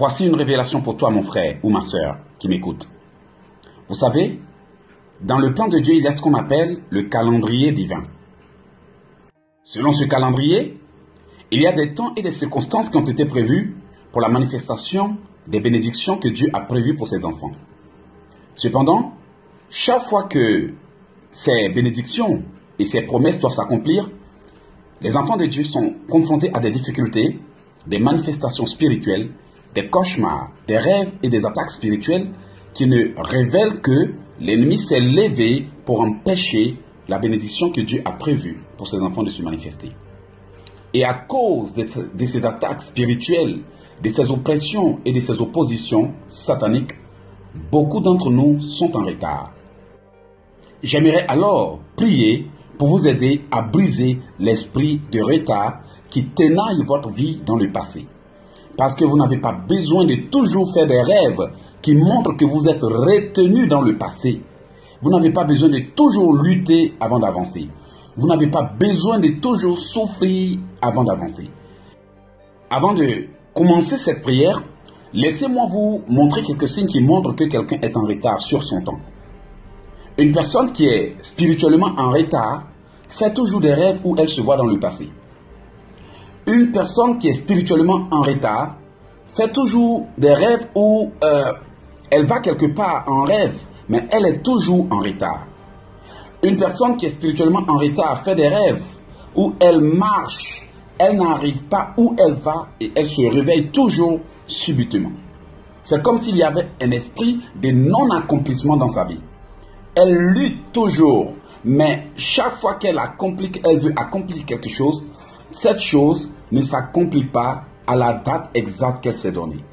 Voici une révélation pour toi, mon frère ou ma sœur qui m'écoute. Vous savez, dans le plan de Dieu, il y a ce qu'on appelle le calendrier divin. Selon ce calendrier, il y a des temps et des circonstances qui ont été prévus pour la manifestation des bénédictions que Dieu a prévues pour ses enfants. Cependant, chaque fois que ces bénédictions et ces promesses doivent s'accomplir, les enfants de Dieu sont confrontés à des difficultés, des manifestations spirituelles, des cauchemars, des rêves et des attaques spirituelles qui ne révèlent que l'ennemi s'est levé pour empêcher la bénédiction que Dieu a prévue pour ses enfants de se manifester. Et à cause de, ces attaques spirituelles, de ces oppressions et de ces oppositions sataniques, beaucoup d'entre nous sont en retard. J'aimerais alors prier pour vous aider à briser l'esprit de retard qui tenaille votre vie dans le passé. Parce que vous n'avez pas besoin de toujours faire des rêves qui montrent que vous êtes retenu dans le passé. Vous n'avez pas besoin de toujours lutter avant d'avancer. Vous n'avez pas besoin de toujours souffrir avant d'avancer. Avant de commencer cette prière, laissez-moi vous montrer quelques signes qui montrent que quelqu'un est en retard sur son temps. Une personne qui est spirituellement en retard fait toujours des rêves où elle se voit dans le passé. Une personne qui est spirituellement en retard fait toujours des rêves où euh, elle va quelque part en rêve, mais elle est toujours en retard. Une personne qui est spirituellement en retard fait des rêves où elle marche, elle n'arrive pas où elle va et elle se réveille toujours subitement. C'est comme s'il y avait un esprit de non-accomplissement dans sa vie. Elle lutte toujours, mais chaque fois qu'elle accomplit, elle veut accomplir quelque chose, cette chose ne s'accomplit pas à la date exacte qu'elle s'est donnée.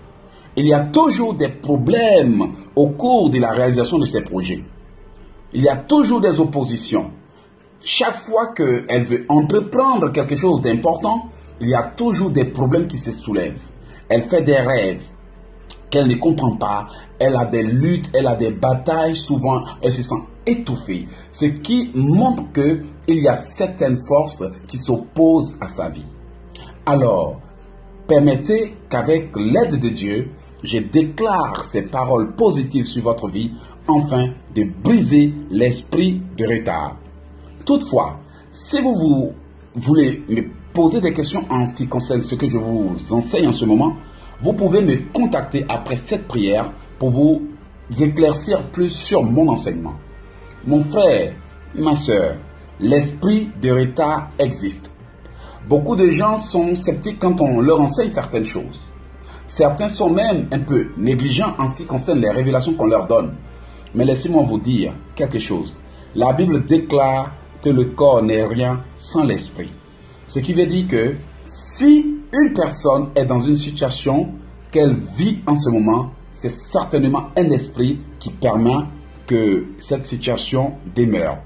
Il y a toujours des problèmes au cours de la réalisation de ces projets. Il y a toujours des oppositions. Chaque fois qu'elle veut entreprendre quelque chose d'important, il y a toujours des problèmes qui se soulèvent. Elle fait des rêves qu'elle ne comprend pas. Elle a des luttes, elle a des batailles. Souvent, elle se sent étouffée. Ce qui montre qu'il y a certaines forces qui s'opposent à sa vie. Alors, permettez qu'avec l'aide de Dieu, je déclare ces paroles positives sur votre vie, afin de briser l'esprit de retard. Toutefois, si vous, vous voulez me poser des questions en ce qui concerne ce que je vous enseigne en ce moment, vous pouvez me contacter après cette prière pour vous éclaircir plus sur mon enseignement. Mon frère, ma soeur, l'esprit de retard existe. Beaucoup de gens sont sceptiques quand on leur enseigne certaines choses. Certains sont même un peu négligents en ce qui concerne les révélations qu'on leur donne. Mais laissez-moi vous dire quelque chose. La Bible déclare que le corps n'est rien sans l'esprit. Ce qui veut dire que si une personne est dans une situation qu'elle vit en ce moment, c'est certainement un esprit qui permet que cette situation demeure.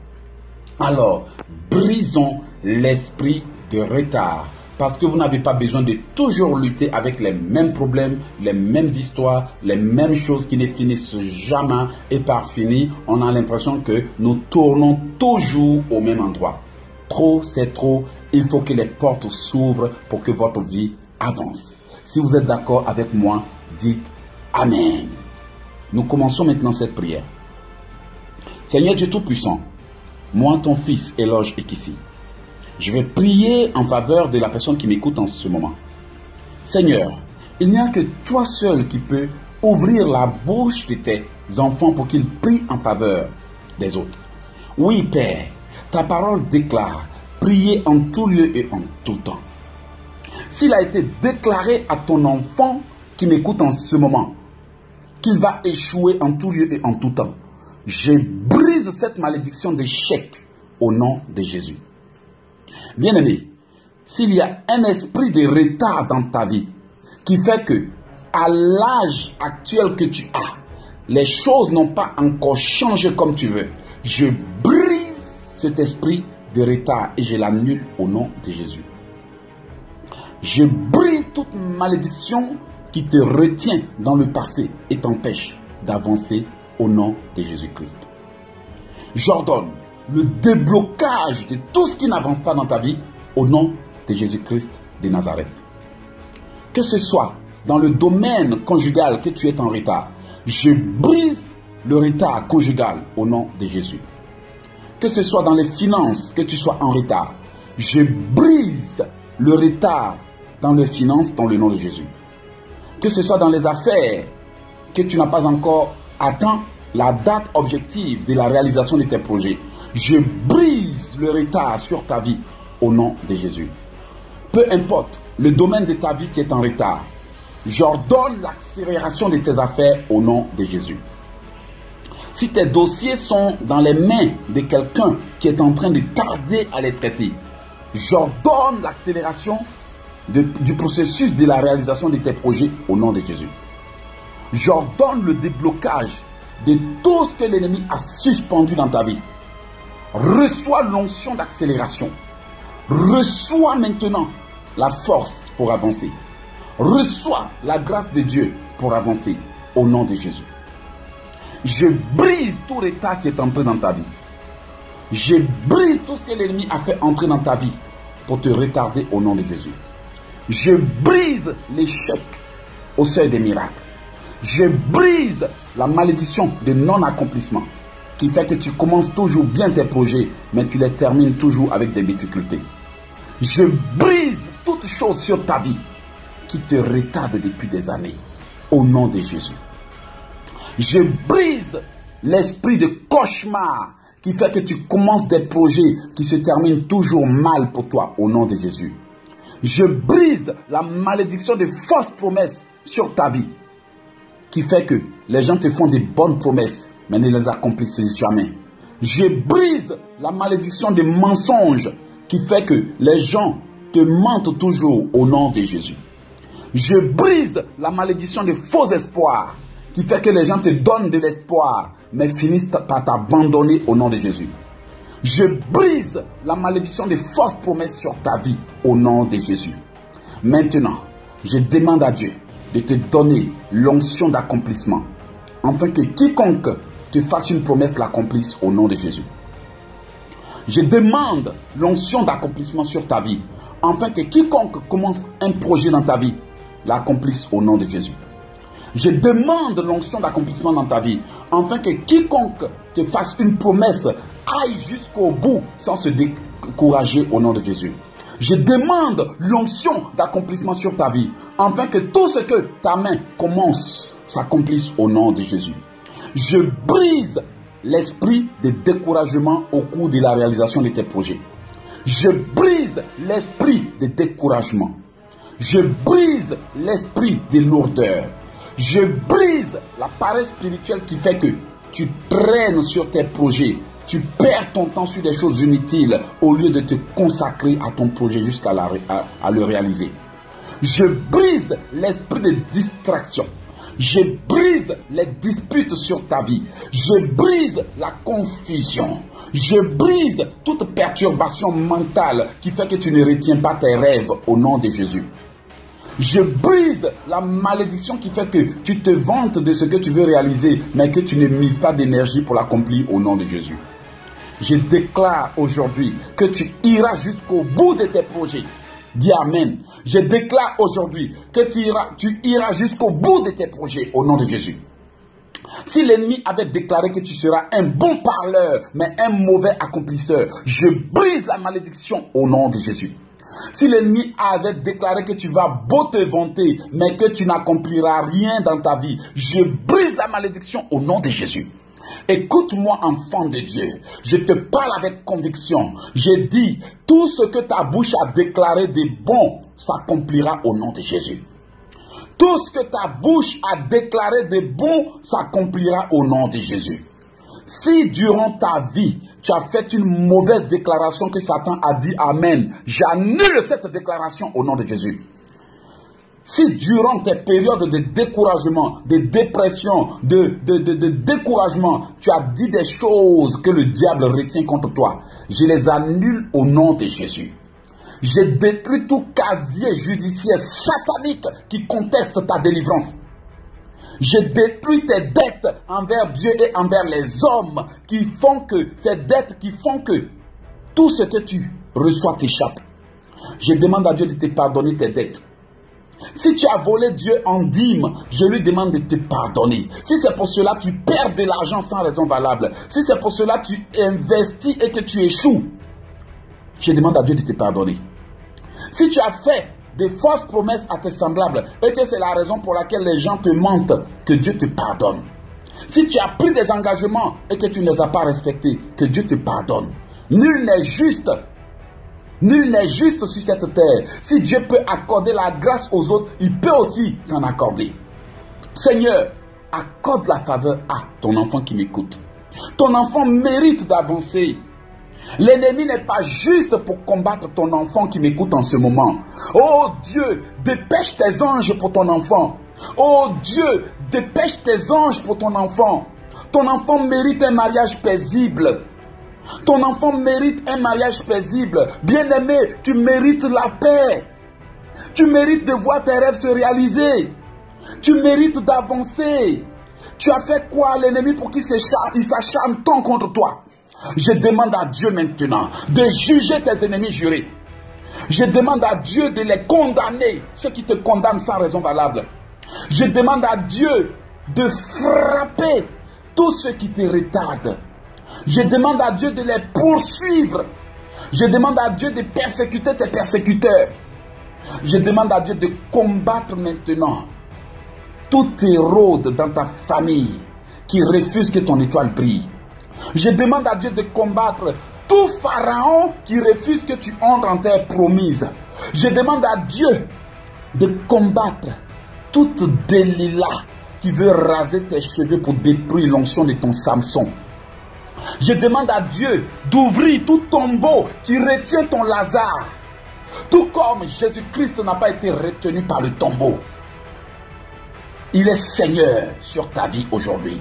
Alors, brisons l'esprit de retard parce que vous n'avez pas besoin de toujours lutter avec les mêmes problèmes, les mêmes histoires, les mêmes choses qui ne finissent jamais. Et par fini, on a l'impression que nous tournons toujours au même endroit. Trop, c'est trop. Il faut que les portes s'ouvrent pour que votre vie avance. Si vous êtes d'accord avec moi, dites Amen. Nous commençons maintenant cette prière. Seigneur Dieu Tout-Puissant, moi, ton Fils, éloge est ici. Je vais prier en faveur de la personne qui m'écoute en ce moment. Seigneur, il n'y a que toi seul qui peux ouvrir la bouche de tes enfants pour qu'ils prient en faveur des autres. Oui, Père, ta parole déclare, prier en tout lieu et en tout temps. S'il a été déclaré à ton enfant qui m'écoute en ce moment, qu'il va échouer en tout lieu et en tout temps, je cette malédiction d'échec au nom de Jésus. Bien-aimé, s'il y a un esprit de retard dans ta vie qui fait que, à l'âge actuel que tu as, les choses n'ont pas encore changé comme tu veux, je brise cet esprit de retard et je l'annule au nom de Jésus. Je brise toute malédiction qui te retient dans le passé et t'empêche d'avancer au nom de Jésus-Christ. J'ordonne le déblocage de tout ce qui n'avance pas dans ta vie au nom de Jésus-Christ de Nazareth. Que ce soit dans le domaine conjugal que tu es en retard, je brise le retard conjugal au nom de Jésus. Que ce soit dans les finances que tu sois en retard, je brise le retard dans les finances dans le nom de Jésus. Que ce soit dans les affaires que tu n'as pas encore atteint la date objective de la réalisation de tes projets, je brise le retard sur ta vie au nom de Jésus. Peu importe le domaine de ta vie qui est en retard, j'ordonne l'accélération de tes affaires au nom de Jésus. Si tes dossiers sont dans les mains de quelqu'un qui est en train de tarder à les traiter, j'ordonne l'accélération du processus de la réalisation de tes projets au nom de Jésus. J'ordonne le déblocage de tout ce que l'ennemi a suspendu dans ta vie. Reçois l'onction d'accélération. Reçois maintenant la force pour avancer. Reçois la grâce de Dieu pour avancer au nom de Jésus. Je brise tout retard qui est entré dans ta vie. Je brise tout ce que l'ennemi a fait entrer dans ta vie pour te retarder au nom de Jésus. Je brise l'échec au seuil des miracles. Je brise la malédiction de non-accomplissement qui fait que tu commences toujours bien tes projets, mais tu les termines toujours avec des difficultés. Je brise toute chose sur ta vie qui te retarde depuis des années. Au nom de Jésus. Je brise l'esprit de cauchemar qui fait que tu commences des projets qui se terminent toujours mal pour toi. Au nom de Jésus. Je brise la malédiction de fausses promesses sur ta vie qui fait que les gens te font des bonnes promesses mais ne les accomplissent jamais. Je brise la malédiction des mensonges qui fait que les gens te mentent toujours au nom de Jésus. Je brise la malédiction des faux espoirs qui fait que les gens te donnent de l'espoir, mais finissent par t'abandonner au nom de Jésus. Je brise la malédiction des fausses promesses sur ta vie au nom de Jésus. Maintenant, je demande à Dieu de te donner l'onction d'accomplissement, afin que quiconque te fasse une promesse l'accomplisse au nom de Jésus. Je demande l'onction d'accomplissement sur ta vie, afin que quiconque commence un projet dans ta vie l'accomplisse au nom de Jésus. Je demande l'onction d'accomplissement dans ta vie, afin que quiconque te fasse une promesse aille jusqu'au bout sans se décourager au nom de Jésus. Je demande l'onction d'accomplissement sur ta vie, afin que tout ce que ta main commence s'accomplisse au nom de Jésus. Je brise l'esprit de découragement au cours de la réalisation de tes projets. Je brise l'esprit de découragement. Je brise l'esprit de lourdeur. Je brise la paresse spirituelle qui fait que tu traînes sur tes projets. Tu perds ton temps sur des choses inutiles au lieu de te consacrer à ton projet jusqu'à le réaliser. Je brise l'esprit de distraction. Je brise les disputes sur ta vie. Je brise la confusion. Je brise toute perturbation mentale qui fait que tu ne retiens pas tes rêves au nom de Jésus. Je brise la malédiction qui fait que tu te vantes de ce que tu veux réaliser, mais que tu ne mises pas d'énergie pour l'accomplir au nom de Jésus. Je déclare aujourd'hui que tu iras jusqu'au bout de tes projets. Dis Amen. Je déclare aujourd'hui que tu iras, jusqu'au bout de tes projets au nom de Jésus. Si l'ennemi avait déclaré que tu seras un bon parleur, mais un mauvais accomplisseur, je brise la malédiction au nom de Jésus. Si l'ennemi avait déclaré que tu vas beau te vanter, mais que tu n'accompliras rien dans ta vie, je brise la malédiction au nom de Jésus. Écoute-moi, enfant de Dieu. Je te parle avec conviction. Je dis, tout ce que ta bouche a déclaré de bon s'accomplira au nom de Jésus. Tout ce que ta bouche a déclaré de bon s'accomplira au nom de Jésus. Si durant ta vie, tu as fait une mauvaise déclaration que Satan a dit Amen, j'annule cette déclaration au nom de Jésus. Si durant tes périodes de découragement, de dépression, de, découragement, tu as dit des choses que le diable retient contre toi, je les annule au nom de Jésus. Je détruis tout casier judiciaire satanique qui conteste ta délivrance. Je détruis tes dettes envers Dieu et envers les hommes qui font que, ces dettes qui font que tout ce que tu reçois t'échappe. Je demande à Dieu de te pardonner tes dettes. Si tu as volé Dieu en dîme, je lui demande de te pardonner. Si c'est pour cela que tu perds de l'argent sans raison valable, si c'est pour cela que tu investis et que tu échoues, je demande à Dieu de te pardonner. Si tu as fait des fausses promesses à tes semblables et que c'est la raison pour laquelle les gens te mentent, que Dieu te pardonne. Si tu as pris des engagements et que tu ne les as pas respectés, que Dieu te pardonne. Nul n'est juste Nul n'est juste sur cette terre. Si Dieu peut accorder la grâce aux autres, il peut aussi t'en accorder. Seigneur, accorde la faveur à ton enfant qui m'écoute. Ton enfant mérite d'avancer. L'ennemi n'est pas juste pour combattre ton enfant qui m'écoute en ce moment. Oh Dieu, dépêche tes anges pour ton enfant. Oh Dieu, dépêche tes anges pour ton enfant. Ton enfant mérite un mariage paisible. Ton enfant mérite un mariage paisible. Bien-aimé, tu mérites la paix. Tu mérites de voir tes rêves se réaliser. Tu mérites d'avancer. Tu as fait quoi à l'ennemi pour qu'il s'acharne tant contre toi? Je demande à Dieu maintenant de juger tes ennemis jurés. Je demande à Dieu de les condamner, ceux qui te condamnent sans raison valable. Je demande à Dieu de frapper tous ceux qui te retardent. Je demande à Dieu de les poursuivre. Je demande à Dieu de persécuter tes persécuteurs. Je demande à Dieu de combattre maintenant tout érode dans ta famille qui refuse que ton étoile brille. Je demande à Dieu de combattre tout pharaon qui refuse que tu entres en terre promise. Je demande à Dieu de combattre toute Delilah qui veut raser tes cheveux pour détruire l'onction de ton Samson. Je demande à Dieu d'ouvrir tout tombeau qui retient ton Lazare. Tout comme Jésus-Christ n'a pas été retenu par le tombeau. Il est Seigneur sur ta vie aujourd'hui.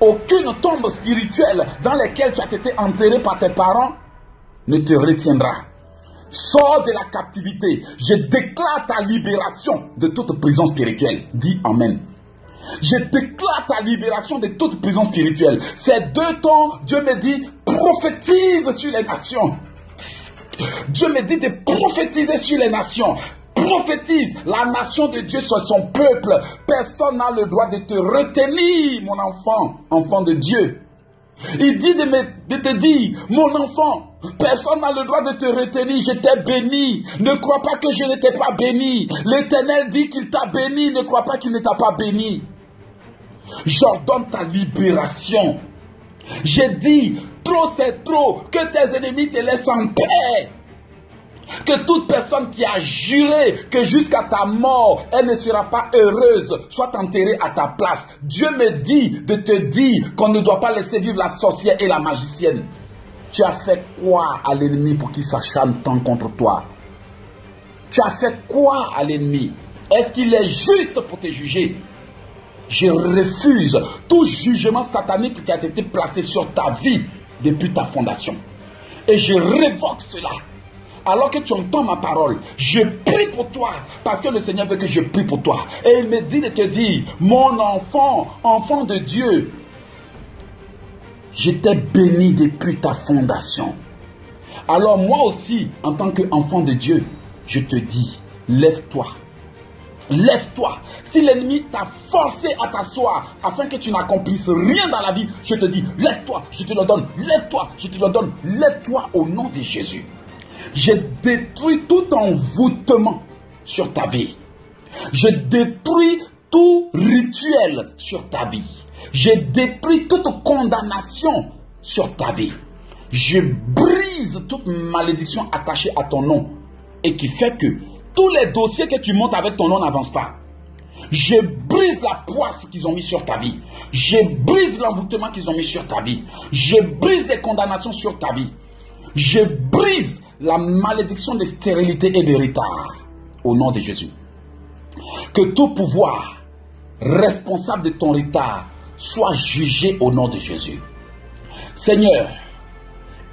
Aucune tombe spirituelle dans laquelle tu as été enterré par tes parents ne te retiendra. Sors de la captivité. Je déclare ta libération de toute prison spirituelle. Dis Amen. Je déclare ta libération de toute prison spirituelle. Ces deux temps, Dieu me dit, prophétise sur les nations. Dieu me dit de prophétiser sur les nations. Prophétise la nation de Dieu sur son peuple. Personne n'a le droit de te retenir, mon enfant, enfant de Dieu. Il dit de, te dire, mon enfant, personne n'a le droit de te retenir, je t'ai béni. Ne crois pas que je ne t'ai pas béni. L'Éternel dit qu'il t'a béni, ne crois pas qu'il ne t'a pas béni. J'ordonne ta libération. J'ai dit, trop c'est trop, que tes ennemis te laissent en paix. Que toute personne qui a juré que jusqu'à ta mort, elle ne sera pas heureuse, soit enterrée à ta place. Dieu me dit de te dire qu'on ne doit pas laisser vivre la sorcière et la magicienne. Tu as fait quoi à l'ennemi pour qu'il s'acharne tant contre toi? Tu as fait quoi à l'ennemi? Est-ce qu'il est juste pour te juger? Je refuse tout jugement satanique qui a été placé sur ta vie depuis ta fondation. Et je révoque cela. Alors que tu entends ma parole, je prie pour toi parce que le Seigneur veut que je prie pour toi. Et il me dit de te dire, mon enfant, enfant de Dieu, je t'ai béni depuis ta fondation. Alors moi aussi, en tant qu'enfant de Dieu, je te dis, lève-toi Lève-toi. Si l'ennemi t'a forcé à t'asseoir afin que tu n'accomplisses rien dans la vie, je te dis, lève-toi, je te le donne. Lève-toi, je te le donne. Lève-toi au nom de Jésus. J'ai détruit tout envoûtement sur ta vie. Je détruis tout rituel sur ta vie. J'ai détruit toute condamnation sur ta vie. Je brise toute malédiction attachée à ton nom et qui fait que tous les dossiers que tu montes avec ton nom n'avancent pas. Je brise la poisse qu'ils ont mis sur ta vie. Je brise l'envoûtement qu'ils ont mis sur ta vie. Je brise les condamnations sur ta vie. Je brise la malédiction de stérilité et de retard. Au nom de Jésus. Que tout pouvoir responsable de ton retard soit jugé au nom de Jésus. Seigneur,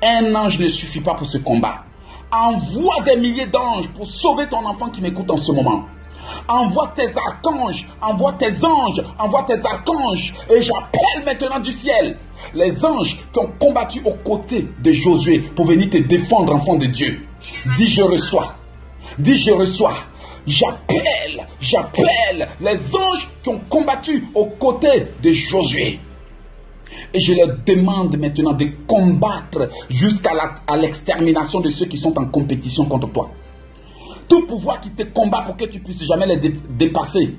un ange ne suffit pas pour ce combat. Envoie des milliers d'anges pour sauver ton enfant qui m'écoute en ce moment. Envoie tes archanges, envoie tes anges, envoie tes archanges. Et j'appelle maintenant du ciel les anges qui ont combattu aux côtés de Josué pour venir te défendre, enfant de Dieu. Dis je reçois. Dis je reçois J'appelle, j'appelle les anges qui ont combattu aux côtés de Josué. Et je leur demande maintenant de combattre jusqu'à l'extermination de ceux qui sont en compétition contre toi. Tout pouvoir qui te combat pour que tu puisses jamais les dépasser,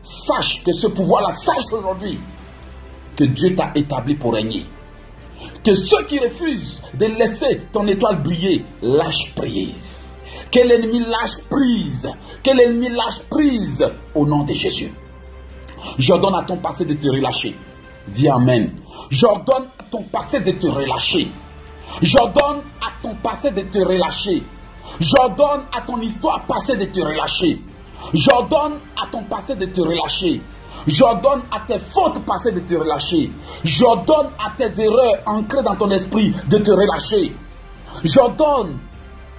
sache que ce pouvoir-là, sache aujourd'hui que Dieu t'a établi pour régner. Que ceux qui refusent de laisser ton étoile briller, lâche prise. Que l'ennemi lâche prise. Que l'ennemi lâche prise au nom de Jésus. J'ordonne à ton passé de te relâcher. Dis Amen. J'ordonne à ton passé de te relâcher. J'ordonne à ton passé de te relâcher. J'ordonne à ton histoire passée de te relâcher. J'ordonne à ton passé de te relâcher. J'ordonne à tes fautes passées de te relâcher. J'ordonne à tes erreurs ancrées dans ton esprit de te relâcher. J'ordonne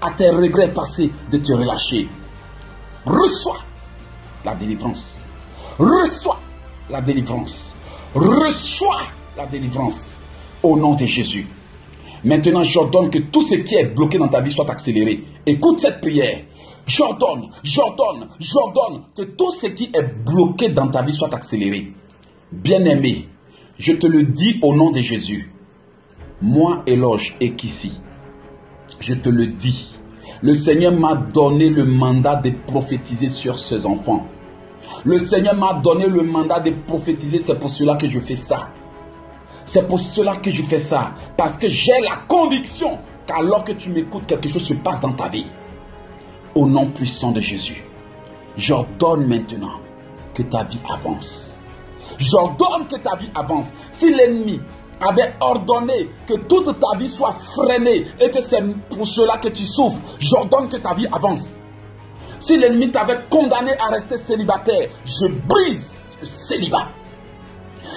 à tes regrets passés de te relâcher. Reçois la délivrance. Reçois la délivrance. Reçois la délivrance au nom de Jésus. Maintenant, j'ordonne que tout ce qui est bloqué dans ta vie soit accéléré. Écoute cette prière. J'ordonne, j'ordonne, j'ordonne que tout ce qui est bloqué dans ta vie soit accéléré. Bien-aimé, je te le dis au nom de Jésus. Moi, éloge et qu'ici, je te le dis. Le Seigneur m'a donné le mandat de prophétiser sur ses enfants. Le Seigneur m'a donné le mandat de prophétiser, c'est pour cela que je fais ça. C'est pour cela que je fais ça. Parce que j'ai la conviction qu'alors que tu m'écoutes, quelque chose se passe dans ta vie. Au nom puissant de Jésus, j'ordonne maintenant que ta vie avance. J'ordonne que ta vie avance. Si l'ennemi avait ordonné que toute ta vie soit freinée et que c'est pour cela que tu souffres, j'ordonne que ta vie avance. Si l'ennemi t'avait condamné à rester célibataire, je brise le célibat.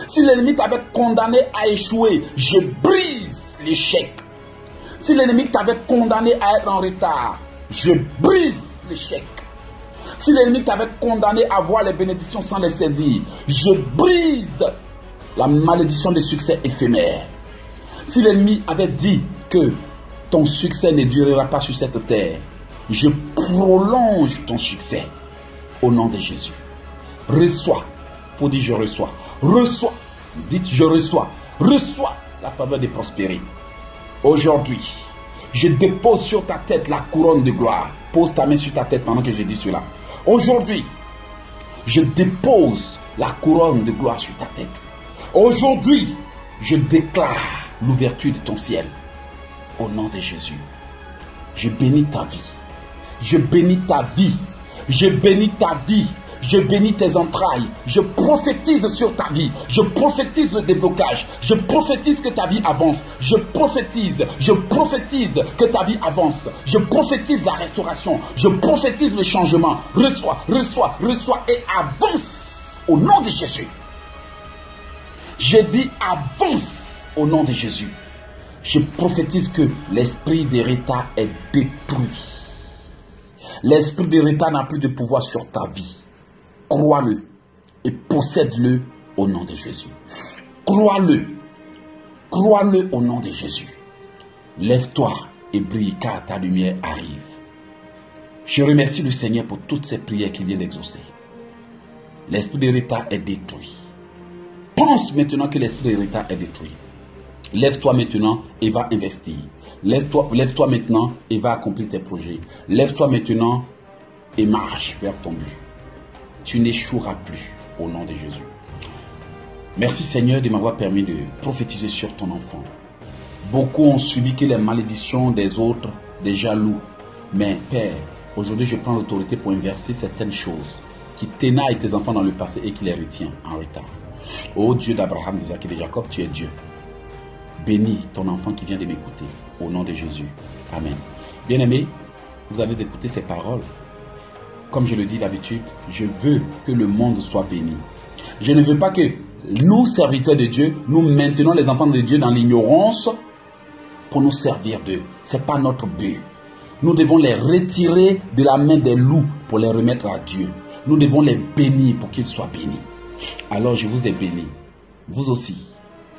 Si l'ennemi t'avait condamné à échouer, je brise l'échec. Si l'ennemi t'avait condamné à être en retard, je brise l'échec. Si l'ennemi t'avait condamné à voir les bénédictions sans les saisir, je brise la malédiction des succès éphémères. Si l'ennemi avait dit que ton succès ne durera pas sur cette terre, je prolonge ton succès au nom de Jésus. Reçois. Faut dire je reçois. Reçois. Dites je reçois. Reçois la faveur de prospérer. Aujourd'hui, je dépose sur ta tête la couronne de gloire. Pose ta main sur ta tête pendant que je dis cela. Aujourd'hui, je dépose la couronne de gloire sur ta tête. Aujourd'hui, je déclare l'ouverture de ton ciel. Au nom de Jésus, je bénis ta vie. Je bénis ta vie. Je bénis ta vie. Je bénis tes entrailles. Je prophétise sur ta vie. Je prophétise le déblocage. Je prophétise que ta vie avance. Je prophétise. Je prophétise que ta vie avance. Je prophétise la restauration. Je prophétise le changement. Reçois, reçois, reçois et avance au nom de Jésus. J'ai dit avance au nom de Jésus. Je prophétise que l'esprit d'héritage est détruit. L'esprit d'héritage n'a plus de pouvoir sur ta vie crois-le et possède-le au nom de Jésus. Crois-le. Crois-le au nom de Jésus. Lève-toi et brille car ta lumière arrive. Je remercie le Seigneur pour toutes ces prières qu'il vient d'exaucer. L'esprit d'héritage est détruit. Pense maintenant que l'esprit d'héritage est détruit. Lève-toi maintenant et va investir. Lève-toi lève maintenant et va accomplir tes projets. Lève-toi maintenant et marche vers ton but tu n'échoueras plus au nom de Jésus. Merci Seigneur de m'avoir permis de prophétiser sur ton enfant. Beaucoup ont subi que les malédictions des autres, des jaloux. Mais Père, aujourd'hui je prends l'autorité pour inverser certaines choses qui tenaillent tes enfants dans le passé et qui les retient en retard. Ô Dieu d'Abraham, d'Isaac et de Jacob, tu es Dieu. Bénis ton enfant qui vient de m'écouter. Au nom de Jésus. Amen. Bien-aimés, vous avez écouté ces paroles comme je le dis d'habitude, je veux que le monde soit béni. Je ne veux pas que nous, serviteurs de Dieu, nous maintenons les enfants de Dieu dans l'ignorance pour nous servir d'eux. Ce n'est pas notre but. Nous devons les retirer de la main des loups pour les remettre à Dieu. Nous devons les bénir pour qu'ils soient bénis. Alors je vous ai béni. Vous aussi.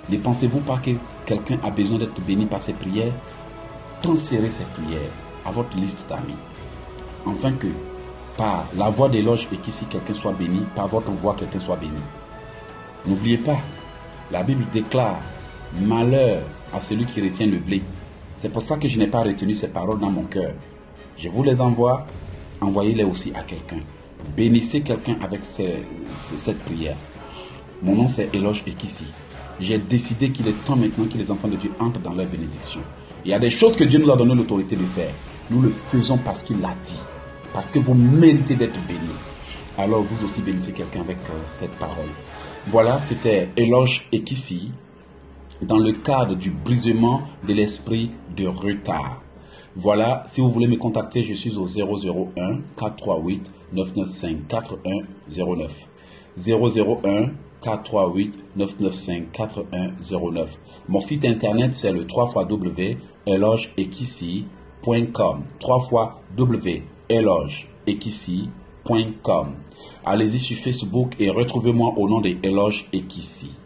Ne pensez-vous pas que quelqu'un a besoin d'être béni par ses prières? Transférez ces prières à votre liste d'amis. Afin que par la voix d'éloge et qu'ici quelqu'un soit béni, par votre voix quelqu'un soit béni. N'oubliez pas, la Bible déclare malheur à celui qui retient le blé. C'est pour ça que je n'ai pas retenu ces paroles dans mon cœur. Je vous les envoie, envoyez-les aussi à quelqu'un. Bénissez quelqu'un avec cette prière. Mon nom c'est Eloge Ekissi. J'ai décidé qu'il est temps maintenant que les enfants de Dieu entrent dans leur bénédiction. Il y a des choses que Dieu nous a donné l'autorité de faire. Nous le faisons parce qu'il l'a dit. Parce que vous méritez d'être bénis. Alors vous aussi bénissez quelqu'un avec euh, cette parole. Voilà, c'était Eloge Ekissi dans le cadre du brisement de l'esprit de retard. Voilà, si vous voulez me contacter, je suis au 001 438 995 4109. 001 438 995 4109. Mon site internet c'est le 3 elogeekissi.com 3 fois. Allez-y sur Facebook et retrouvez-moi au nom de Eloge Ekissi.